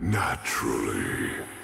Naturally.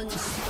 恩赐。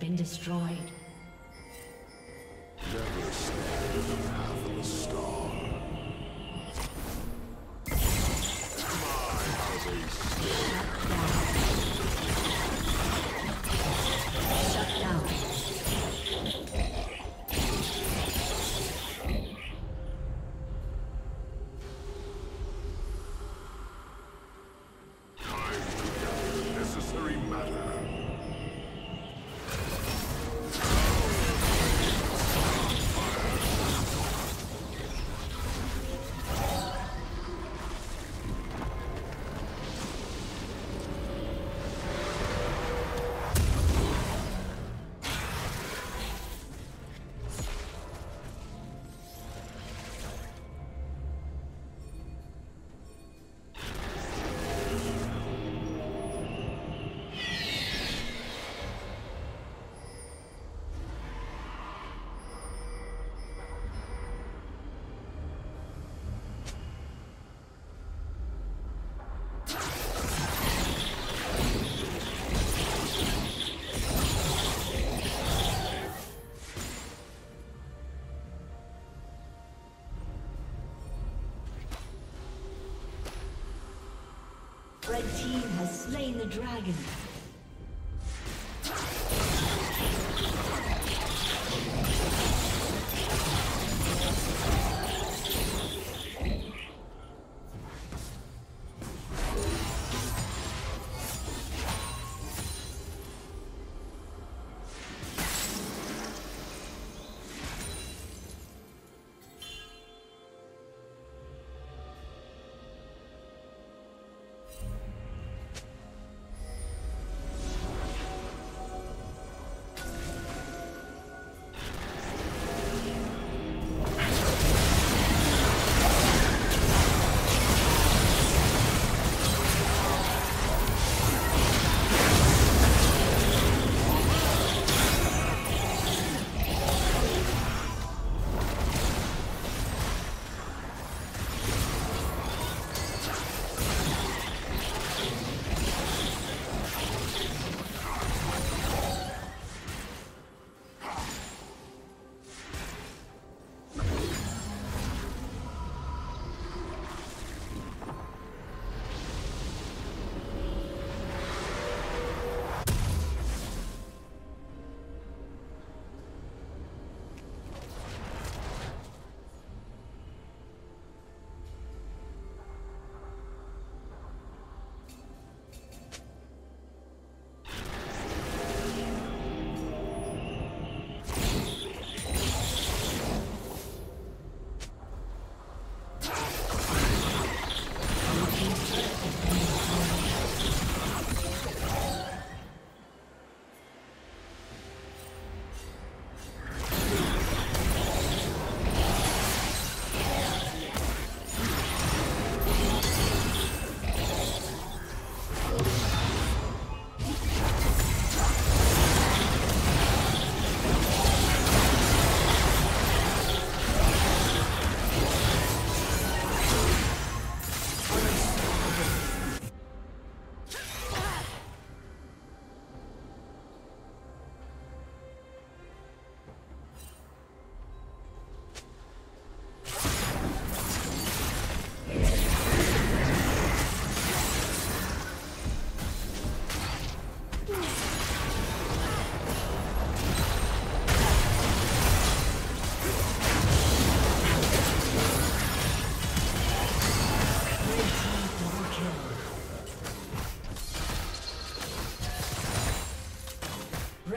Been destroyed. Slain the dragon.